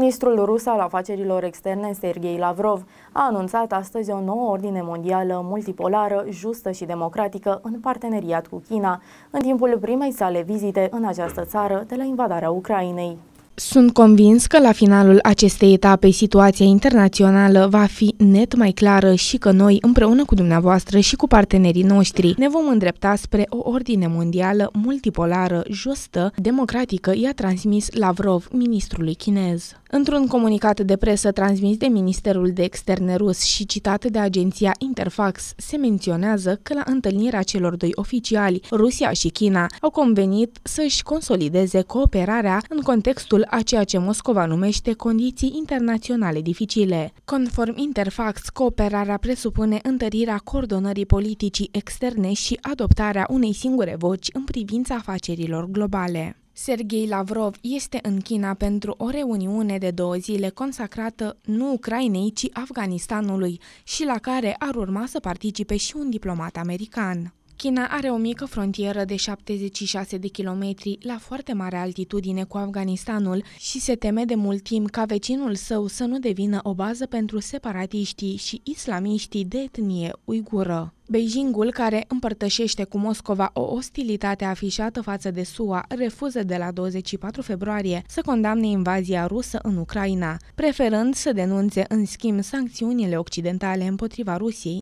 Ministrul rus al afacerilor externe, Sergei Lavrov, a anunțat astăzi o nouă ordine mondială multipolară, justă și democratică în parteneriat cu China, în timpul primei sale vizite în această țară de la invadarea Ucrainei. Sunt convins că la finalul acestei etape situația internațională va fi net mai clară și că noi, împreună cu dumneavoastră și cu partenerii noștri, ne vom îndrepta spre o ordine mondială multipolară, justă, democratică, i-a transmis Lavrov, ministrului chinez. Într-un comunicat de presă transmis de Ministerul de Externe rus și citat de agenția Interfax, se menționează că la întâlnirea celor doi oficiali, Rusia și China, au convenit să-și consolideze cooperarea în contextul a ceea ce Moscova numește condiții internaționale dificile. Conform Interfax, cooperarea presupune întărirea coordonării politicii externe și adoptarea unei singure voci în privința afacerilor globale. Sergei Lavrov este în China pentru o reuniune de două zile consacrată nu Ucrainei, ci Afganistanului și la care ar urma să participe și un diplomat american. China are o mică frontieră de 76 de kilometri la foarte mare altitudine cu Afganistanul și se teme de mult timp ca vecinul său să nu devină o bază pentru separatiștii și islamiștii de etnie uigură. Beijingul, care împărtășește cu Moscova o ostilitate afișată față de SUA, refuză de la 24 februarie să condamne invazia rusă în Ucraina, preferând să denunțe în schimb sancțiunile occidentale împotriva Rusiei